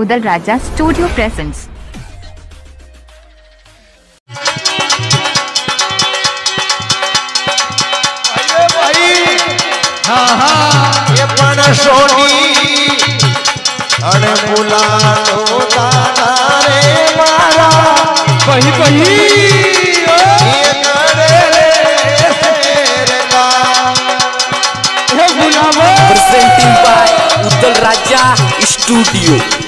उदल राजा studio presents हाँ हाँ Presenting by Raja Studio.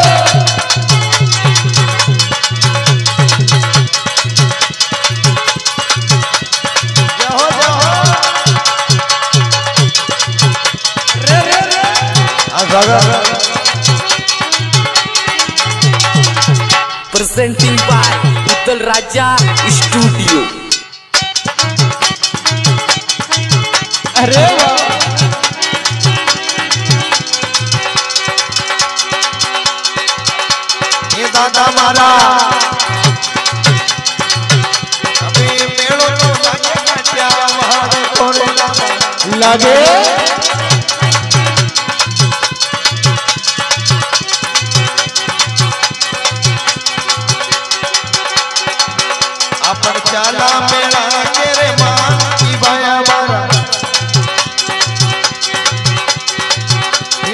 Presenting by उत्तल राजा स्टूडियो अरे ये दादा मारा अभी मेड़ो तो लगे लगे?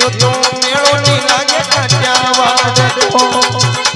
યો તો મેળો ની લાગે કાઠિયા વાળે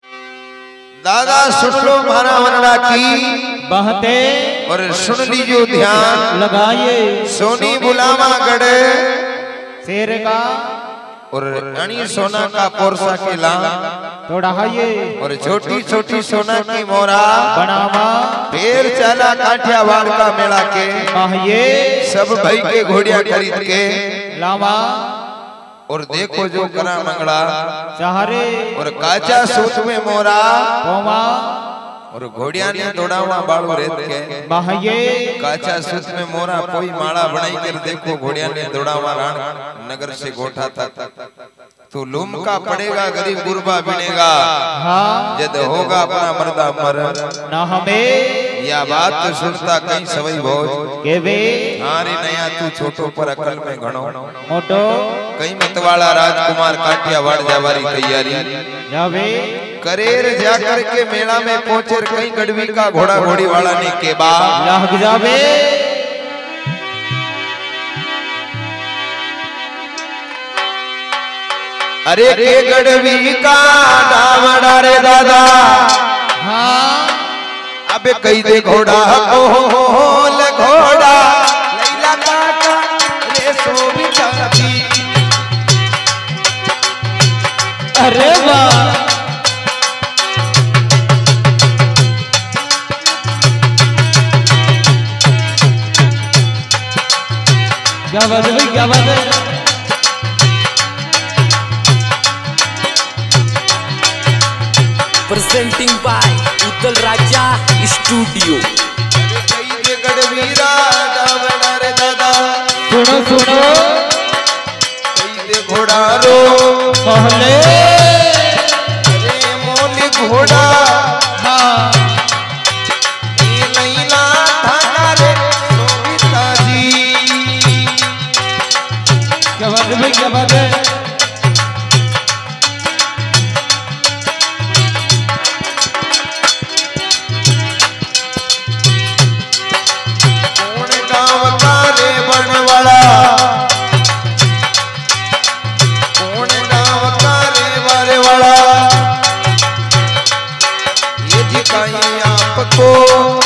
दादा सुन लो मारा वरना की। बहते और सुन लीजिए ध्यान। लगाइए। सोनी बुलावा गढ़ शेर का। और अणी सोना का पोरसा के ला थोड़ा हाइए और छोटी छोटी सोना की मोरा। बनावा। पेर चाला काठियावाड़ का मेला के। सब भाई के घोड़िया खरीद के। लावा। और देखो जो करा मंगला। चाहरे। और काचा सूत में मोरा। पोमा। और घोड़िया ने दौड़ावा बाड़ू रेत के। माहिए काचा सूत में मोरा कोई माला बनाई कर देखो घोड़िया ने दौड़ावा राण नगर से गोठा था। तो लूम का पड़ेगा गरीब गुरबा बिनेगा। हाँ। जद होगा अपना मर्दा मर। ना हमें। या बात तो सुनता कहीं सवई भोज। के वे? हारे नया तू छोटो पर अकल में घणो। मोटो। कई मतवाला राजकुमार काठियावाड़ जावारी तैयारी। जावे। करेर जाकर के मेला में पहुँचे कई गढ़वी का घोड़ा घोड़ी वाला ने के बा। लाग जावे। अरे के गढ़वी का डावड़ा रे दादा। हाँ। अबे कई दे घोड़ा। बोल घोड़ा। लैला काका रे सो बिचारी अरे वाह। क्या बात है भाई क्या बात है? Presenting by Uttal Raja Studio. अरे कई दे गढ़वीरा डावड़ा रे दादा सुनो। सुनो घोड़ा हाँ। रे क्या बात है भाई? क्या बात है? आपको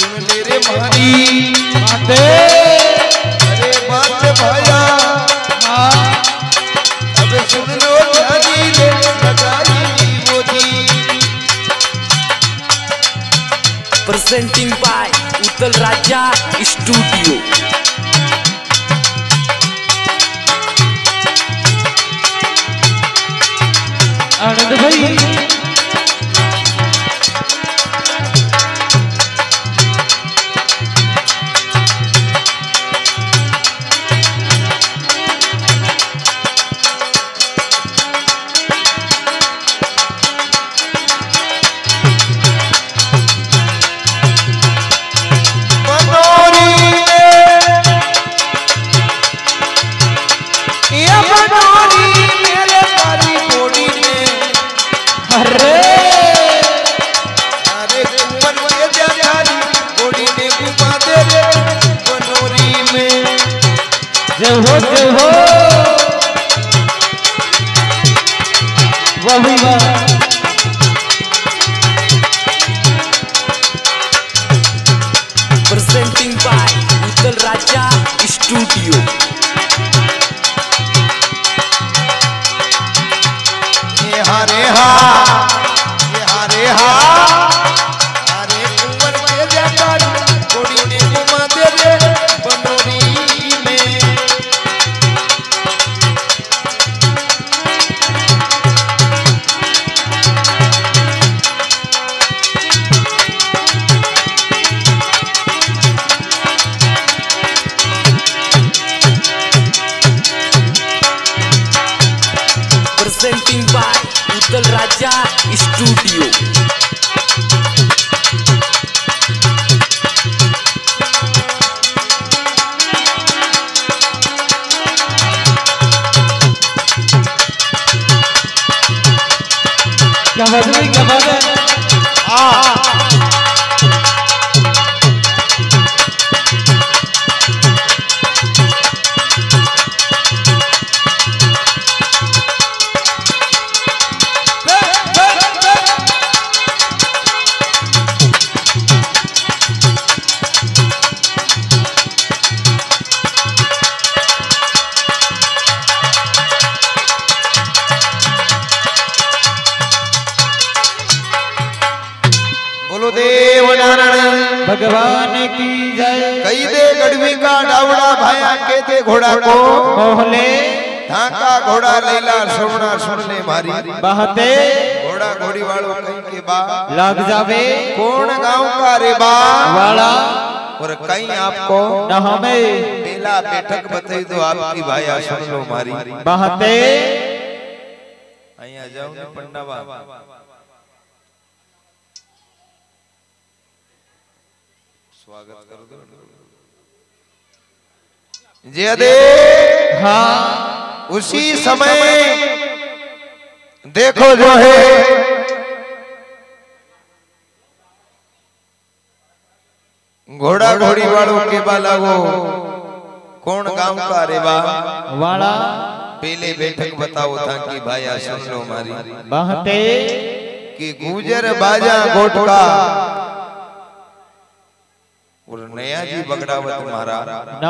सुन मारी माते अरे बात भाया। अब सुन लो जानी रे लगाई Modi Presenting by Uttal Raja Studio. आनंद भाई। हो हो Presenting by Uttal Raja Studio. हरे हा ये हरे हा। Presenting by Uttal Raja Studio. क्या बात है क्या बात है भगवान की जय। कई दे गढ़वी का डावड़ा भाई आके दे घोड़ा को। मोहले धाका घोड़ा लेला सोना सुनने मारी। बहते। घोड़ा घोड़ी वालों कहीं के बा। लाग जावे। कौन गाँव का रे बा? वाला। और कहीं आपको? न हमें। मेला बैठक बताई तो आपकी भाई सुन लो मारी। बहते। अहिया जाओ पंडावा स्वागत कर दो। यदि हाँ। उसी समय देखो जो है। घोड़ा घोड़ी वालों के बाला वो कौन गाँव का रे वाला पहले बैठक बताओ था कि भाई सुन लो हमारी। बातें कि गुजर बाजा घोटका। और नया जी बगड़ावत महाराज